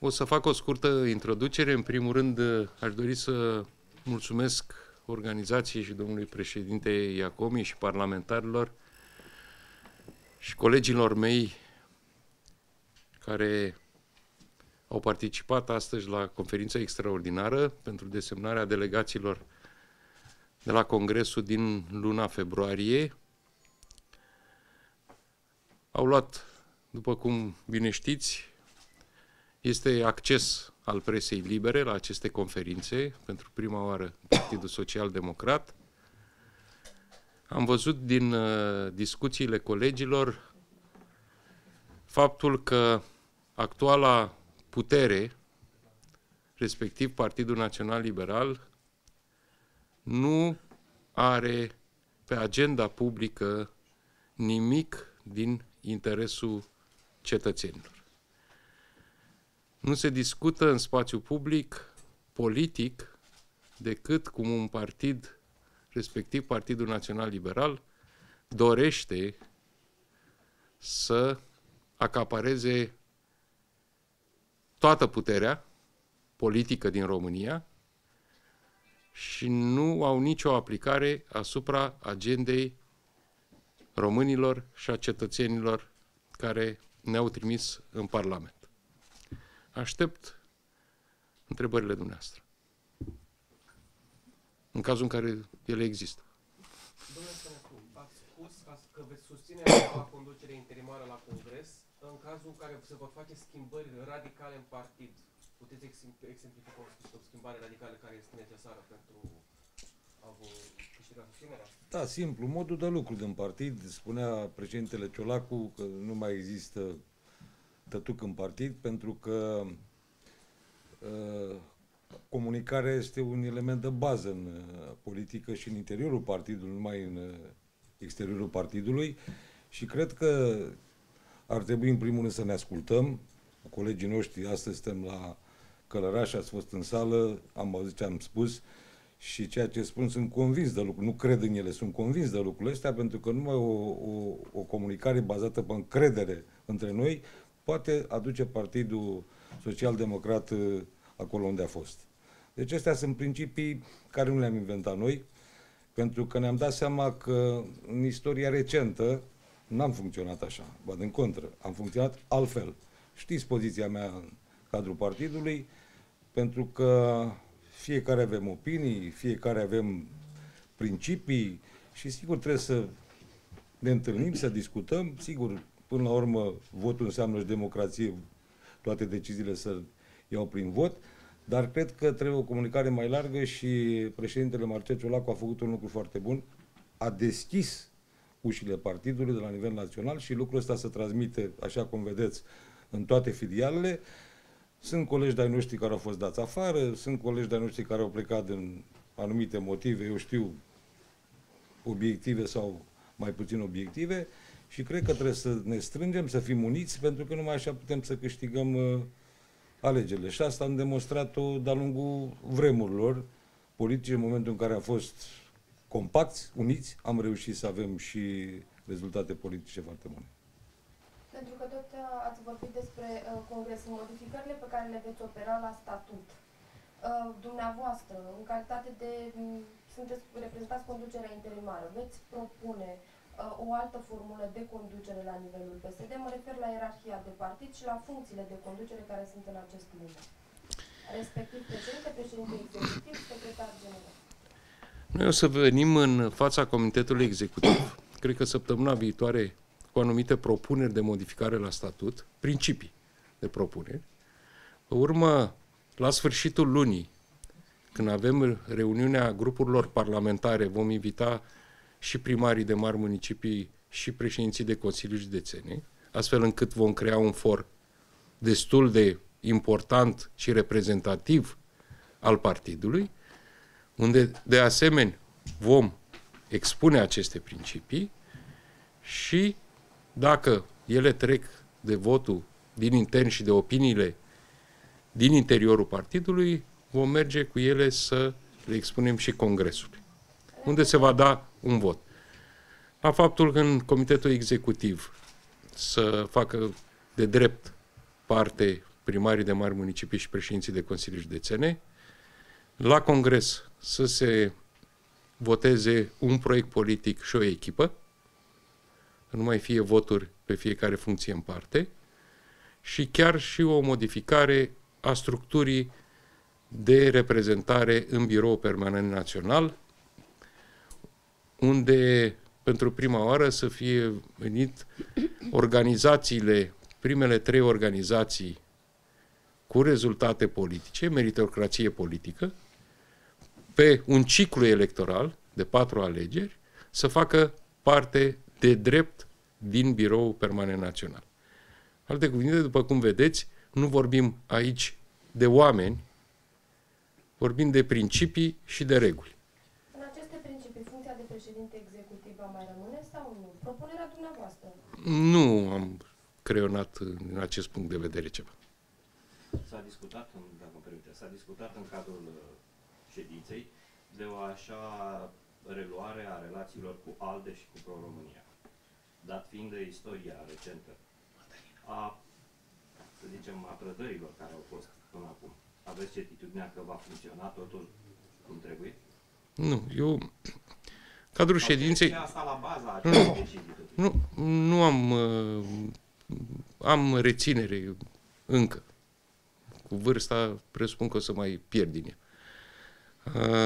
O să fac o scurtă introducere. În primul rând, aș dori să mulțumesc organizației și domnului președinte Iacomi și parlamentarilor și colegilor mei care au participat astăzi la conferința extraordinară pentru desemnarea delegaților de la Congresul din luna februarie. Au luat, după cum bine știți, este acces al presei libere la aceste conferințe, pentru prima oară Partidul Social Democrat. Am văzut din uh, discuțiile colegilor faptul că actuala putere, respectiv Partidul Național Liberal, nu are pe agenda publică nimic din interesul cetățenilor. Nu se discută în spațiu public politic decât cum un partid, respectiv Partidul Național Liberal, dorește să acapareze toată puterea politică din România și nu au nicio aplicare asupra agendei românilor și a cetățenilor care ne-au trimis în Parlament. Aștept întrebările dumneavoastră. În cazul în care ele există. Domnule Stănescu, ați spus că veți susține la conducere interimară la Congres în cazul în care se vor face schimbări radicale în partid. Puteți exemplifica o schimbare radicală care este necesară pentru a vă câștiga susținerea? Da, simplu. Modul de lucru din partid, spunea președintele Ciolacu că nu mai există tătuc în partid pentru că uh, comunicarea este un element de bază în uh, politică și în interiorul partidului, nu numai în uh, exteriorul partidului și cred că ar trebui în primul rând să ne ascultăm. Colegii noștri, astăzi suntem la Călăraș, ați fost în sală, am auzit ce am spus și ceea ce spun sunt convins de lucru, nu cred în ele, sunt convins de lucrurile astea pentru că numai o, o, o comunicare bazată pe încredere între noi poate aduce Partidul Social-Democrat uh, acolo unde a fost. Deci astea sunt principii care nu le-am inventat noi, pentru că ne-am dat seama că în istoria recentă n-am funcționat așa, ba din contră, am funcționat altfel. Știți poziția mea în cadrul partidului, pentru că fiecare avem opinii, fiecare avem principii și sigur trebuie să ne întâlnim, să discutăm. Sigur, până la urmă, votul înseamnă și democrație, toate deciziile să iau prin vot, dar cred că trebuie o comunicare mai largă și președintele Marcel Ciolacu a făcut un lucru foarte bun, a deschis ușile partidului de la nivel național și lucrul ăsta se transmite, așa cum vedeți, în toate filialele. Sunt colegi de-ai noștri care au fost dați afară, sunt colegi de-ai noștri care au plecat din anumite motive, eu știu, obiective sau mai puțin obiective și cred că trebuie să ne strângem, să fim uniți, pentru că numai așa putem să câștigăm uh, alegerile. Și asta am demonstrat-o de-a lungul vremurilor politice, în momentul în care am fost compacți, uniți, am reușit să avem și rezultate politice foarte bune. Pentru că tot uh, ați vorbit despre uh, Congres, modificările pe care le veți opera la statut. Uh, dumneavoastră, în calitate de, um, sunteți reprezentați conducerea interimară, veți propune uh, o altă formulă de conducere la nivelul PSD, mă refer la ierarhia de partid și la funcțiile de conducere care sunt în acest lume. Respectiv președinte, președinte executiv, secretar general. Noi o să venim în fața Comitetului Executiv, cred că săptămâna viitoare cu anumite propuneri de modificare la statut, principii de propuneri. Pe urmă, la sfârșitul lunii, când avem reuniunea grupurilor parlamentare, vom invita și primarii de mari municipii și președinții de Consiliu Județene, astfel încât vom crea un for destul de important și reprezentativ al partidului, unde de asemenea vom expune aceste principii și dacă ele trec de votul din intern și de opiniile din interiorul partidului, vom merge cu ele să le expunem și Congresului, unde se va da un vot. La faptul că în Comitetul Executiv să facă de drept parte primarii de mari municipii și președinții de consilii județene, la congres să se voteze un proiect politic și o echipă, să nu mai fie voturi pe fiecare funcție în parte, și chiar și o modificare a structurii de reprezentare în birou permanent național, unde pentru prima oară să fie venit organizațiile, primele trei organizații cu rezultate politice, meritocrație politică, pe un ciclu electoral de patru alegeri, să facă parte de drept din birou permanent național. Alte cuvinte, după cum vedeți, nu vorbim aici de oameni, vorbim de principii și de reguli. În aceste principii, funcția de președinte executiv va mai rămâne sau nu? Propunerea dumneavoastră. Nu am creionat în acest punct de vedere ceva. S-a discutat, în, dacă îmi permite, s-a discutat în cadrul uh, ședinței de o așa reluare a relațiilor cu ALDE și cu Pro-România. Dat fiind de istoria recentă a, să zicem, a trădărilor care au fost până acum. Aveți certitudinea că va funcționa totul cum trebuie? Nu, eu... Cadrul Sau ședinței... Ce asta la baza acestei decizii? totuși? Nu, nu am... uh, Am reținere încă. Cu vârsta presupun că o să mai pierd din ea.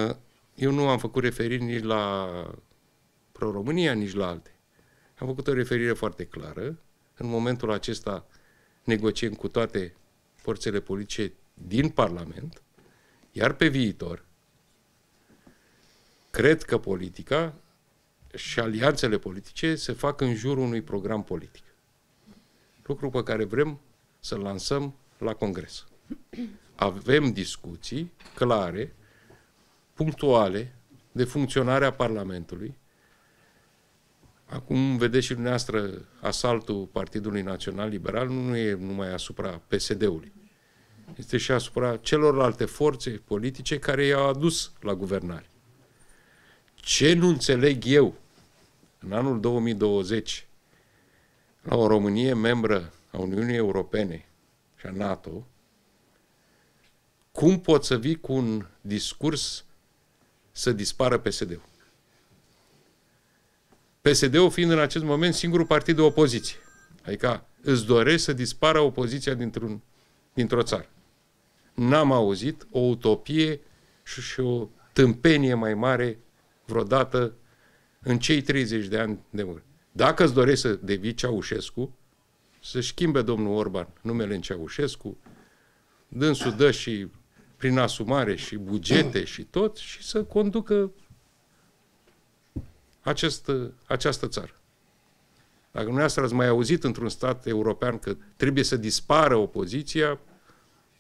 Uh, Eu nu am făcut referiri nici la Pro-România, nici la alte. Am făcut o referire foarte clară. În momentul acesta negociem cu toate forțele politice din Parlament, iar pe viitor, cred că politica și alianțele politice se fac în jurul unui program politic. Lucru pe care vrem să-l lansăm la Congres. Avem discuții clare, punctuale, de funcționarea Parlamentului. Acum vedeți și dumneavoastră asaltul Partidului Național Liberal nu e numai asupra PSD-ului. Este și asupra celorlalte forțe politice care i-au adus la guvernare. Ce nu înțeleg eu în anul 2020 la o Românie membră a Uniunii Europene și a NATO, cum poți să vii cu un discurs să dispară PSD-ul? PSD-ul fiind în acest moment singurul partid de opoziție. Adică îți dorești să dispară opoziția dintr-un, dintr-o țară. N-am auzit o utopie și, și o tâmpenie mai mare vreodată în cei 30 de ani de mult. Dacă îți dorești să devii Ceaușescu, să schimbe domnul Orban numele în Ceaușescu, dânsul dă și prin asumare și bugete și tot și să conducă acest, această țară. Dacă dumneavoastră ați mai auzit într-un stat european că trebuie să dispară opoziția,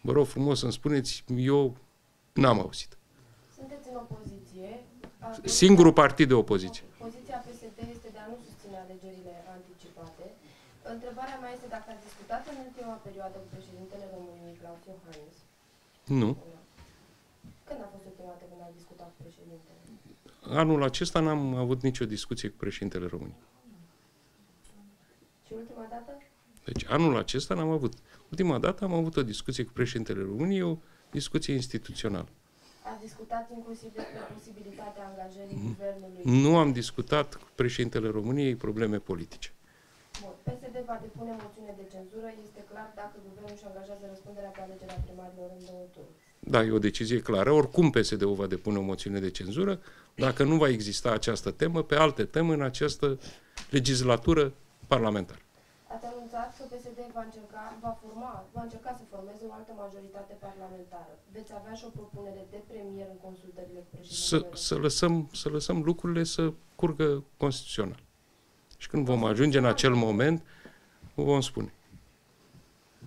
vă rog frumos să-mi spuneți, eu n-am auzit. Sunteți în opoziție. Aveți- Singurul partid de opoziție. Poziția PSD este de a nu susține alegerile anticipate. Întrebarea mea este dacă ați discutat în ultima perioadă cu președintele României, Claus Iohannis. Nu. Când a fost ultima dată când ați discutat cu președintele? Anul acesta n-am avut nicio discuție cu președintele României. Și ultima dată? Deci anul acesta n-am avut. Ultima dată am avut o discuție cu președintele României, o discuție instituțională. Ați discutat inclusiv despre posibilitatea angajării Mm. guvernului. Nu am discutat cu președintele României probleme politice. Bun. PSD va depune moțiune de cenzură. Este clar dacă guvernul își angajează răspunderea pe alegerea primarilor în două tururi. Da, e o decizie clară. Oricum PSD-ul va depune o moțiune de cenzură dacă nu va exista această temă pe alte teme în această legislatură parlamentară. Ați anunțat că PSD va încerca, va forma, va încerca să formeze o altă majoritate parlamentară. Veți avea și o propunere de premier în consultările cu Să, președintele. să, lăsăm, să lăsăm lucrurile să curgă constituțional. Și când vom ajunge în acel moment, o vom spune.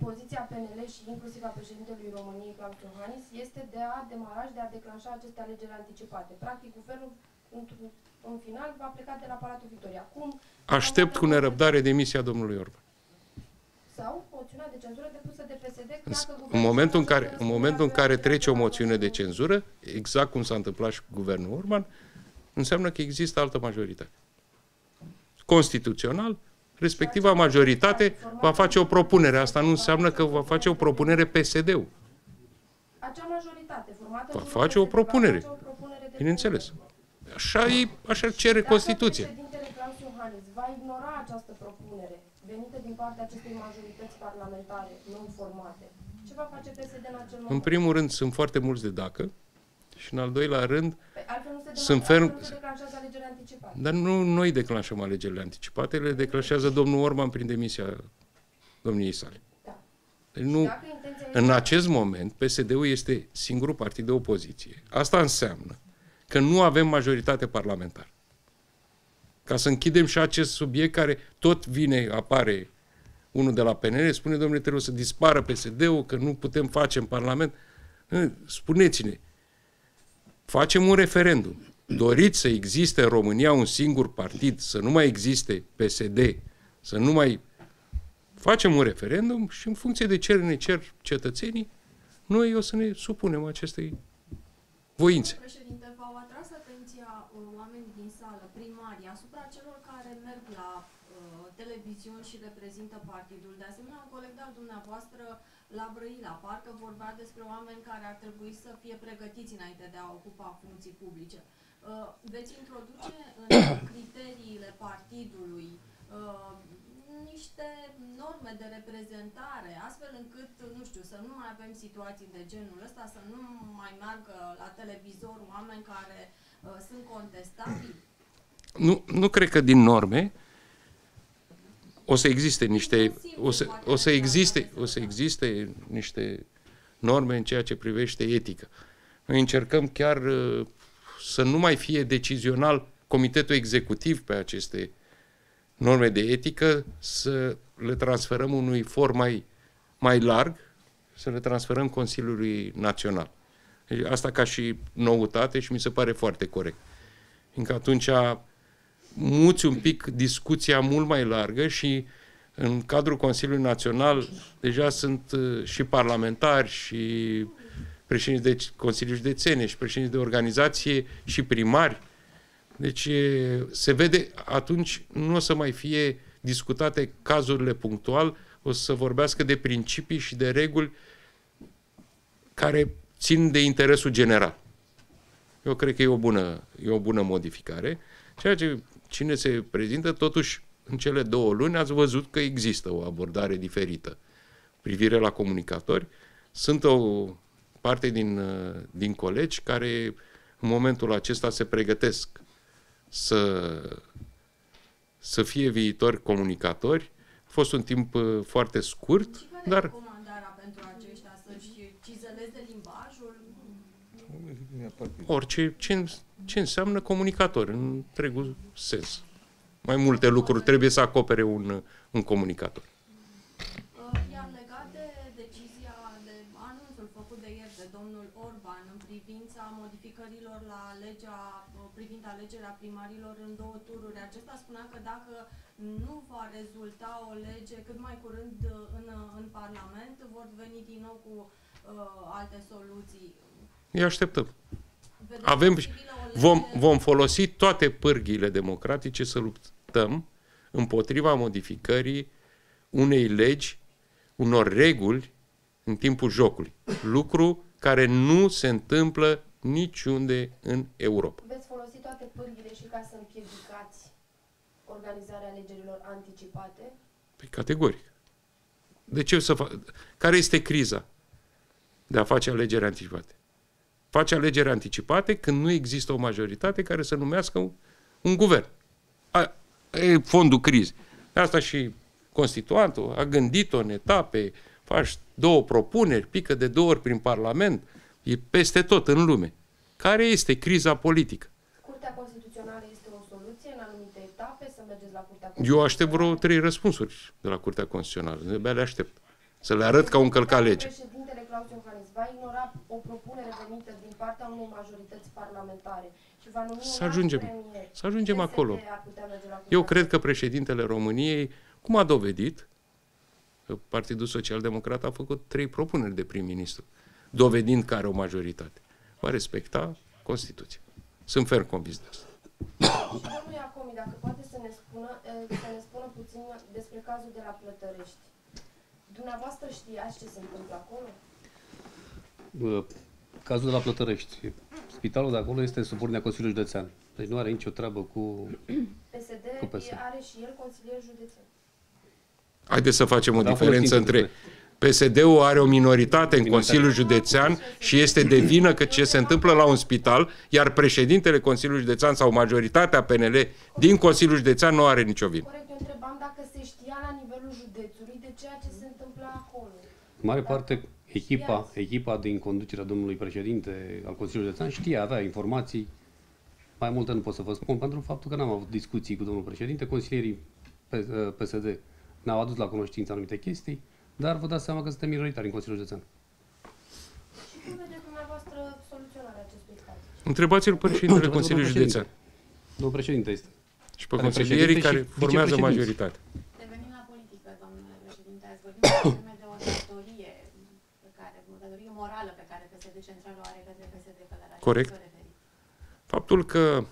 Poziția PNL și inclusiv a președintelui României, Claus Iohannis, este de a demara și de a declanșa aceste alegeri anticipate. Practic, guvernul, într-un- în final, va pleca de la Palatul Victoria. Acum, Aștept cu nerăbdare demisia domnului Orban. sau moțiunea de cenzură depusă de PSD În, dacă în guvernul momentul în își care, angajează în momentul în care răspunderea trece o pe moțiune de alegerea cenzură, exact cum s-a întâmplat și cu guvernul Orban, înseamnă că există altă majoritate. Constituțional, respectiva majoritate va face o propunere. Asta nu înseamnă că va face o propunere PSD-ul. Acea majoritate formată Va din face o PSD, propunere. Va face o propunere de Bineînțeles. Așa, e, așa cere Dacă Constituția. președintele Claus Iohannis va ignora această propunere venită din partea acestei majorități parlamentare nou formate, ce va face PSD în acel moment? În primul rând, sunt foarte mulți de dacă și în al doilea rând, Păi, altfel nu se sunt demar- ferm- altfel nu se declanșează alegeri anticipate. dar nu noi declanșăm alegerile anticipate, le declanșează domnul Orban prin demisia domniei sale. Da. Deci nu, Dacă intenția este în acest moment, PSD-ul este singurul partid de opoziție. Asta înseamnă că nu avem majoritate parlamentară. Ca să închidem și acest subiect care tot vine, apare unul de la PNL, spune, domnule, trebuie să dispară PSD-ul, că nu putem face în Parlament. Ă, Spuneți-ne, facem un referendum. Doriți să existe în România un singur partid, să nu mai existe PSD, să nu mai facem un referendum și în funcție de ce ne cer cetățenii, noi o să ne supunem acestei voințe. Președinte, v-au atras atenția uh, oamenii din sală, primarii, asupra celor care merg la uh, televiziuni și reprezintă partidul. De asemenea, un coleg de-al dumneavoastră la Brăila, parcă vorbea despre oameni care ar trebui să fie pregătiți înainte de a ocupa funcții publice. Uh, veți introduce în criteriile partidului uh, niște norme de reprezentare, astfel încât, nu știu, să nu mai avem situații de genul ăsta, să nu mai meargă la televizor oameni care uh, sunt contestabili. Nu, nu cred că din norme o să existe niște o să, o să existe o să existe niște norme în ceea ce privește etică. Noi încercăm chiar uh, să nu mai fie decizional comitetul executiv pe aceste norme de etică, să le transferăm unui for mai, mai larg, să le transferăm Consiliului Național. Deci asta ca și noutate și mi se pare foarte corect. Fiindcă atunci muți un pic discuția mult mai largă și în cadrul Consiliului Național deja sunt uh, și parlamentari și președinți de Consilii Județene și președinți de organizație și primari. Deci e, se vede, atunci nu o să mai fie discutate cazurile punctual, o să vorbească de principii și de reguli care țin de interesul general. Eu cred că e o bună, e o bună modificare. Ceea ce cine se prezintă, totuși, în cele două luni ați văzut că există o abordare diferită. Privire la comunicatori, sunt o parte din, uh, din colegi care în momentul acesta se pregătesc să, să fie viitori comunicatori. A fost un timp uh, foarte scurt, Și care e dar recomandarea pentru aceștia să-și cizeleze limbajul? orice, ce, ce înseamnă comunicator în întregul sens. Mai multe lucruri trebuie să acopere un, un comunicator. Uh, Iar legat de decizia, de anunțul făcut de ieri de domnul Orban în privința modificărilor la legea uh, privind alegerea primarilor în două tururi, acesta spunea că dacă nu va rezulta o lege cât mai curând uh, în, în Parlament, vor veni din nou cu uh, alte soluții. Îi așteptăm. Vedeți Avem, posibilă o lege- vom, vom folosi toate pârghiile democratice să luptăm împotriva modificării unei legi, unor reguli în timpul jocului. Lucru care nu se întâmplă niciunde în Europa. Veți folosi toate pârghile și ca să împiedicați organizarea alegerilor anticipate? Păi categoric. De ce să fac? Care este criza de a face alegeri anticipate? Face alegeri anticipate când nu există o majoritate care să numească un, un guvern. A, e fondul crizei. De asta și constituantul a gândit-o în etape, faci două propuneri, pică de două ori prin Parlament, e peste tot în lume. Care este criza politică? Curtea Constituțională este o soluție în anumite etape să mergeți la Curtea Eu aștept vreo trei răspunsuri de la Curtea Constituțională. De le aștept. Să le arăt că au încălcat legea. Președintele Claus Iohannis va ignora o propunere venită din partea unei majorități parlamentare și va numi Să un alt ajungem. premier. Să ajungem PSD acolo. ar putea merge la Curtea Eu cred că președintele României, cum a dovedit, că Partidul Social Democrat a făcut trei propuneri de prim-ministru, dovedind că are o majoritate. Va respecta Constituția. Sunt ferm convins de asta. Și domnul Iacomi, dacă poate să ne ne spună, uh, să ne spună puțin despre cazul de la Plătărești. Dumneavoastră știați ce se întâmplă acolo? Bă, Cazul de la Plătărești. Spitalul de acolo este sub ordinea Consiliului Județean. Deci nu are nicio treabă cu... PSD, Cu PSD. are și el consilier județean. Haideți să facem o Da, diferență folosim între PSD-ul are o minoritate în Minoritate. Consiliul Județean și este de vină că ce se întâmplă la un spital, iar președintele Consiliului Județean sau majoritatea PNL din Consiliul Județean nu are nicio vină. Corect, eu întrebam dacă se știa la nivelul județului de ceea ce se întâmplă acolo. În mare Dacă parte, echipa, știați. echipa din conducerea domnului președinte al Consiliului Județean știa, avea informații. Mai multe nu pot să vă spun, pentru faptul că n-am avut discuții cu domnul președinte. Consilierii P- uh, PSD ne-au adus la cunoștință anumite chestii, dar vă dați seama că suntem minoritari în Consiliul Județean. Și cum vedeți dumneavoastră soluționarea acestui caz? Întrebați-l pe președintele Întrebați-l pe Consiliului președinte. Județean Domnul președinte este. și pe Care consilierii președinte care și formează vicepreședinți. majoritatea. Revenind la politică, domnule președinte, ați vorbit mai devreme de o datorie, pe care, o datorie morală pe care PSD Central o are către PSD Călăraș. Corect. Ce vă referiți? Faptul că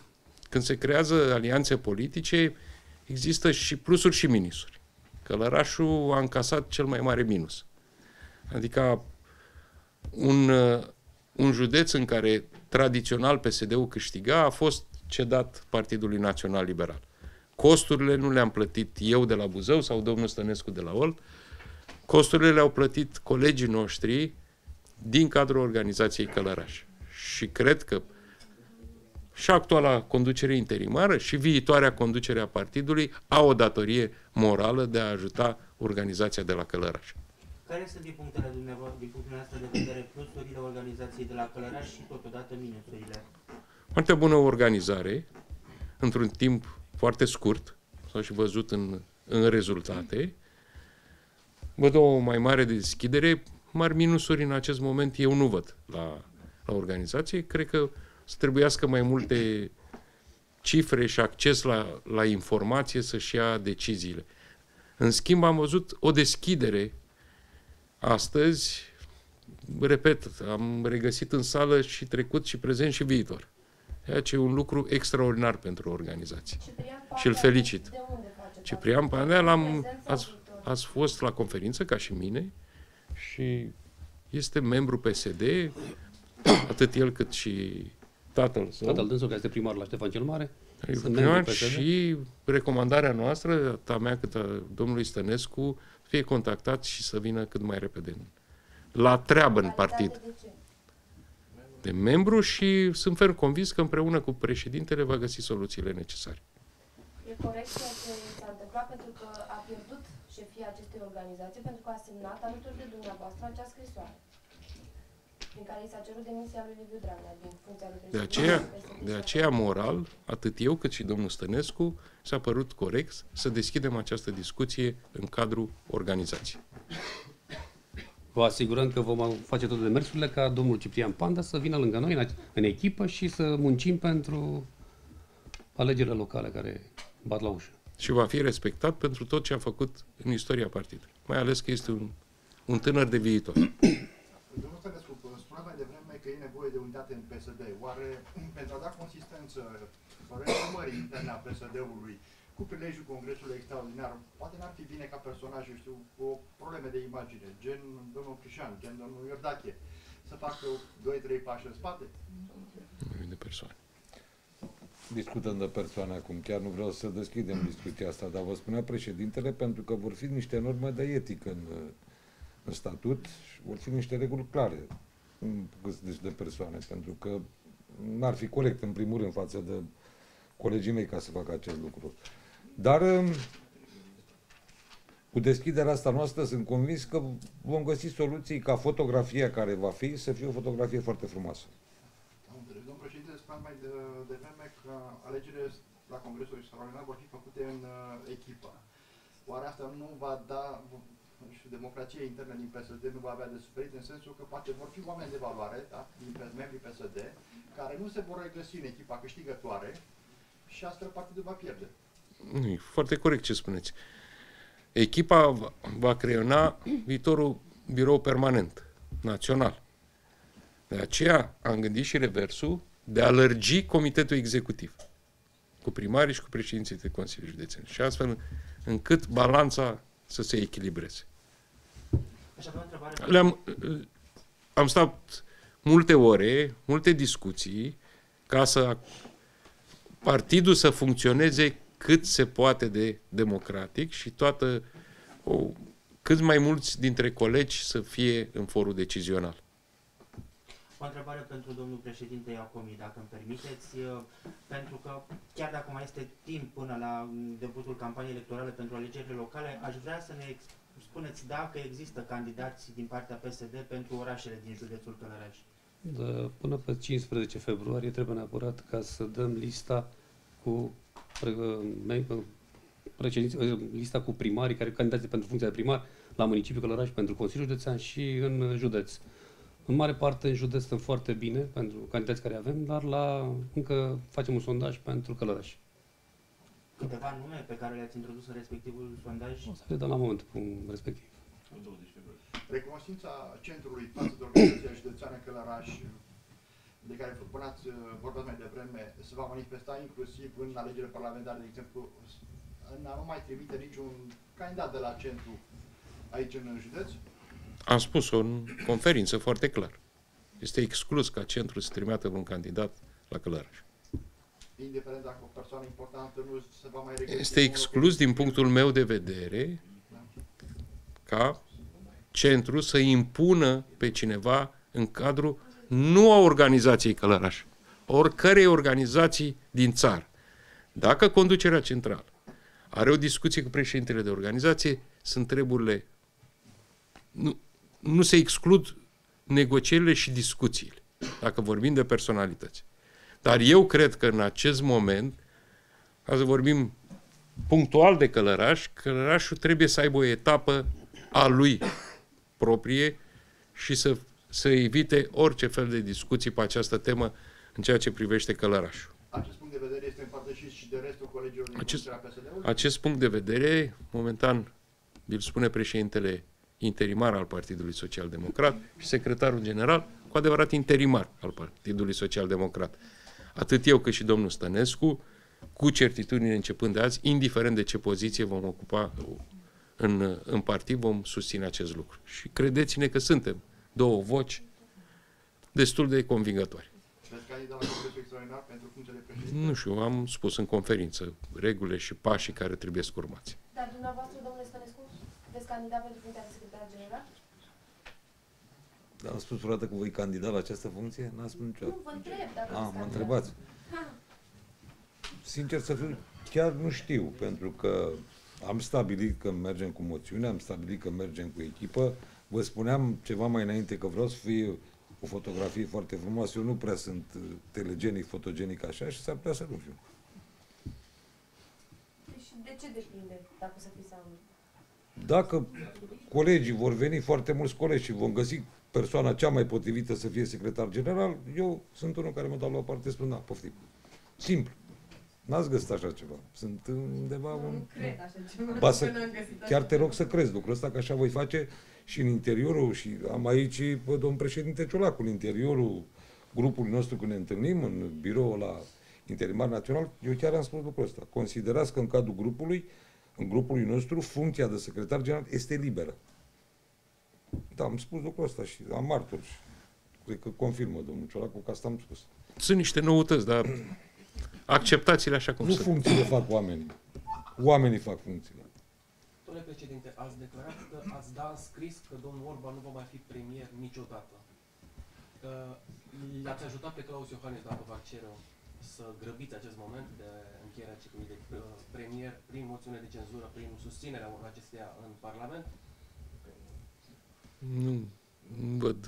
când se creează alianțe politice, există și plusuri și minusuri. Călărașul a încasat cel mai mare minus. Adică un, uh, un județ în care tradițional PSD-ul câștiga a fost cedat Partidului Național Liberal. Costurile nu le-am plătit eu de la Buzău sau domnul Stănescu de la Olt, costurile le-au plătit colegii noștri din cadrul organizației Călăraș. Și cred că și actuala conducere interimară și viitoarea conducere a partidului au o datorie morală de a ajuta organizația de la Călăraș. Care sunt din punctele dumneavoastră, din punctul nostru de vedere, plusurile organizației de la Călăraș și totodată minusurile? Foarte bună organizare, într-un timp foarte scurt, s-au și văzut în, în rezultate. Văd o mai mare deschidere, mari minusuri în acest moment eu nu văd la, la organizație. Cred că să trebuiască mai multe cifre și acces la, la informație să-și ia deciziile. În schimb, am văzut o deschidere astăzi, repet, am regăsit în sală și trecut și prezent și viitor. Ceea ce e un lucru extraordinar pentru o organizație. Ciprian Și îl Pandea, felicit. De unde face Ciprian parte? Pandea, l-am, Prezent sau ați, viitor? ați fost la conferință ca și mine și este membru PSD, atât el cât și tatăl său. Tatăl dânsul, care este primar la Ștefan cel Mare, E Sunt primar membru PSD. și recomandarea noastră, atât a mea cât a domnului Stănescu, să fie contactat și să vină cât mai repede la treabă în Calitate partid. De ce? De membru și sunt ferm convins că împreună cu președintele va găsi soluțiile necesare. E corect ceea ce s-a întâmplat pentru că a pierdut șefia acestei organizații pentru că a semnat alături de dumneavoastră acea scrisoare prin care i s-a cerut demisia lui Liviu Dragnea din funcția lui De președinte. aceea, al PSD de și aceea moral, atât eu cât și domnul Stănescu, s-a părut corect să deschidem această discuție în cadrul organizației. Vă asigurăm că vom face toate demersurile ca domnul Ciprian Panda să vină lângă noi în, în echipă și să muncim pentru alegerile locale care bat la ușă. Și va fi respectat pentru tot ce a făcut în istoria partidului. Mai ales că este un, un tânăr de viitor. Domnul Stănescu, spunea mai devreme că e nevoie de unitate în PSD. Oare pentru a da consistență reformării interne a PSD-ului cu prilejul Congresului Extraordinar, poate n-ar fi bine ca personaj, eu știu, cu o probleme de imagine, gen domnul Crișan, gen domnul Iordache, să facă 2-3 pași în spate? de persoane. Discutăm de persoane acum, chiar nu vreau să deschidem discuția asta, dar vă spunea președintele pentru că vor fi niște norme de etică în, în statut și vor fi niște reguli clare în găsesc de persoane, pentru că n-ar fi corect, în primul rând, față de colegii mei ca să facă acest lucru. Dar um, cu deschiderea asta noastră sunt convins că vom găsi soluții ca fotografia care va fi să fie o fotografie foarte frumoasă. Am înțeles. Domnul președinte spunea mai de, devreme că alegerile la Congresul Extraordinar vor fi făcute în uh, echipă. Oare asta nu va da nu știu, democrația internă din PSD nu va avea de suferit în sensul că poate vor fi oameni de valoare, da, din pe- membrii PSD, care nu se vor regăsi în echipa câștigătoare și astfel partidul va pierde. Nu, e foarte corect ce spuneți. Echipa va- va creiona viitorul birou permanent, național. De aceea am gândit și reversul de a lărgi comitetul executiv. cu primarii și cu președinții de Consiliu Județean. Și astfel încât balanța să se echilibreze. Aș avea o întrebare. Le-am, am stat multe ore, multe discuții, ca să partidul să funcționeze cât se poate de democratic și toată o, cât mai mulți dintre colegi să fie în forul decizional. O întrebare pentru domnul președinte Iacomi, dacă îmi permiteți, uh, pentru că chiar dacă mai este timp până la mm, debutul campaniei electorale pentru alegerile locale, aș vrea să ne ex- spuneți dacă există candidați din partea PSD pentru orașele din județul Călăraș. De, până pe 15 februarie trebuie neapărat ca să dăm lista cu pre, mei- precedenți- lista cu primarii care candidați pentru funcția de primar la municipiul Călăraș pentru Consiliul Județean și în județ. În mare parte în județ stăm foarte bine pentru candidați care avem, dar la încă facem un sondaj pentru Călăraș. Câteva nume pe care le-ați introdus în respectivul sondaj? O să vedem la momentul respectiv. Recunoștința centrului față de organizația județeană Călăraș, de care spuneați, vorbeați mai devreme, se va manifesta inclusiv în alegerile parlamentare, de exemplu, în a nu mai trimite niciun candidat de la centru aici în județ? Am spus-o în conferință foarte clar. Este exclus ca centru să trimită un candidat la Călăraș. Indiferent dacă o persoană importantă nu se va mai regăsi. Este în exclus din punctul meu de vedere ca centru să impună pe cineva în cadrul nu a organizației Călăraș, a oricărei organizații din țară. Dacă conducerea centrală are o discuție cu președintele de organizație, sunt treburile. Nu, nu se exclud negocierile și discuțiile, dacă vorbim de personalități. Dar eu cred că în acest moment, ca să vorbim punctual de Călăraș, Călărașul trebuie să aibă o etapă a lui proprie și să, să evite orice fel de discuții pe această temă în ceea ce privește Călărașul. Acest punct de vedere este împărtășit și de restul colegilor din Acest- conducerea PSD-ului? Acest punct de vedere, momentan, îl spune președintele interimar al Partidului Social Democrat și secretarul general, cu adevărat interimar al Partidului Social Democrat. Atât eu cât și domnul Stănescu, cu certitudine începând de azi, indiferent de ce poziție vom ocupa în, în partid, vom susține acest lucru. Și credeți-ne că suntem două voci destul de convingătoare. Veți candida la Congresul Extraordinar pentru funcția de președinte? Nu știu, am spus în conferință regulile și pașii care trebuie urmați. Dar dumneavoastră, domnule Stănescu, veți candida pentru funcția de secretar general? Dar am spus vreodată că voi candida la această funcție? N-am spus Nu, niciodată. vă întreb dacă A, veți mă candida. întrebați. Sincer să fiu, chiar nu știu, pentru că am stabilit că mergem cu moțiune, am stabilit că mergem cu echipă. Vă spuneam ceva mai înainte că vreau să fie o fotografie foarte frumoasă. Eu nu prea sunt uh, telegenic, fotogenic așa și s-ar putea să nu fiu. Și de ce depinde, dacă o să fiți sau nu? Dacă colegii vor veni foarte mulți colegi și vom găsi persoana cea mai potrivită să fie secretar general, eu sunt unul care mă dau la o parte și spun, da, poftim. Simplu. N-ați găsit așa ceva. Sunt undeva un... Nu cred așa ceva. Ba să, că n-am găsit așa chiar te rog să crezi lucrul ăsta, că așa voi face și în interiorul, și am aici pe domn președinte Ciolacu, în interiorul grupului nostru când ne întâlnim, în biroul la interimar național, eu chiar am spus lucrul ăsta. Considerați că în cadrul grupului, în grupului nostru, funcția de secretar general este liberă. Da, am spus lucrul ăsta și am martori. Cred că confirmă domnul Ciolacu că asta am spus. Sunt niște noutăți, dar acceptați-le așa cum Nu sunt. funcțiile fac oamenii. Oamenii fac funcțiile. Domnule președinte, ați declarat că ați da în scris că domnul Orban nu va mai fi premier niciodată. Că l-ați ajutat pe Claus Iohannis, dacă vă cere să grăbiți acest moment de încheierea ciclului de uh, premier prin moțiune de cenzură, prin susținerea acesteia în Parlament. Nu, nu văd,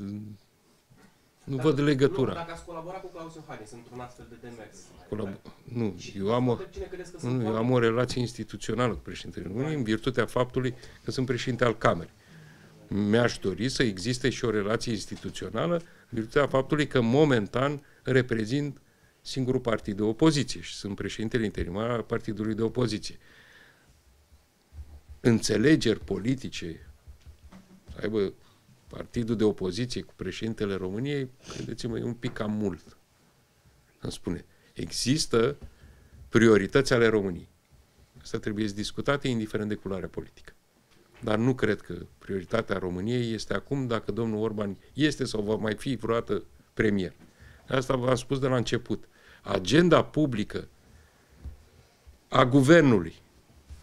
nu Dacă- văd legătura. Nu, dacă ați colaborat cu Claus Iohannis într-un astfel de demers. Colab- nu, Și eu am, o, vă întreb cine credeți că sunt nu, eu am oamenii- o relație instituțională cu președintele României în virtutea faptului că sunt președinte al Camerei. Mi-aș dori să existe și o relație instituțională în virtutea faptului că momentan reprezint singurul partid de opoziție și sunt președintele interimar al partidului de opoziție. Înțelegeri politice, să aibă partidul de opoziție cu președintele României, credeți-mă, e un pic cam mult. Îmi spune. Există priorități ale României. Asta trebuie discutate indiferent de culoarea politică. Dar nu cred că prioritatea României este acum dacă domnul Orban este sau va mai fi vreodată premier. Asta v-am spus de la început. Agenda publică a guvernului,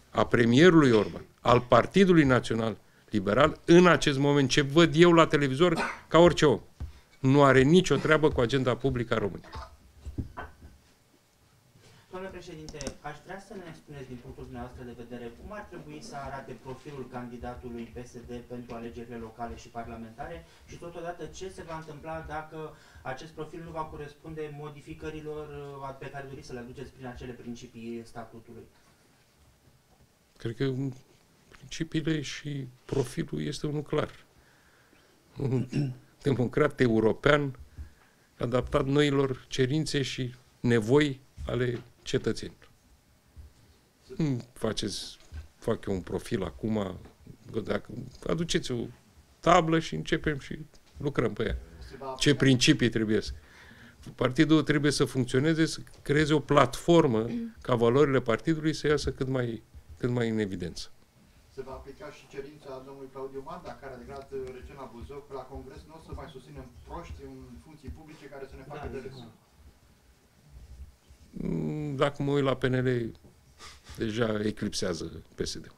a premierului Orban, al Partidului Național Liberal, în acest moment, ce văd eu la televizor, ca orice om, nu are nicio treabă cu agenda publică a României. Domnule președinte, aș vrea să ne spuneți din punctul dumneavoastră de vedere cum ar trebui să arate profilul candidatului PSD pentru alegerile locale și parlamentare și totodată ce se va întâmpla dacă acest profil nu va corespunde modificărilor uh, pe care doriți să le aduceți prin acele principii statutului. Cred că principiile și profilul este unul clar. Un democrat european adaptat noilor cerințe și nevoi ale cetățenilor. Nu faceți, fac eu un profil acum, dacă aduceți o tablă și începem și lucrăm pe ea. Se va Ce principii trebuie să... Partidul trebuie să funcționeze, să creeze o platformă ca valorile partidului să iasă cât mai, cât mai în evidență. Se va aplica și cerința domnului Claudiu Manda, care a declarat uh, recent la Buzău că la Congres nu o să mai susținem proști în funcții publice care să ne facă Da, de exact. râs. Mm, Dacă mă uit la PNL, deja eclipsează PSD-ul.